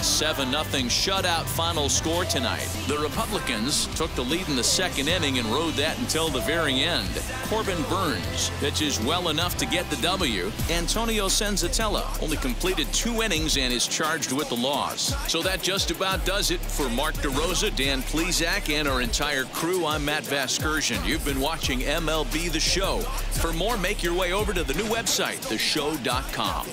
A 7 0 shutout final score tonight. The Republicans took the lead in the second inning and rode that until the very end. Corbin Burnes pitches well enough to get the W. Antonio Senzatela only completed two innings and is charged with the loss. So that just about does it for Mark DeRosa, Dan Plesac, and our entire crew. I'm Matt Vasgersian. You've been watching MLB The Show. For more, make your way over to the new website, theshow.com.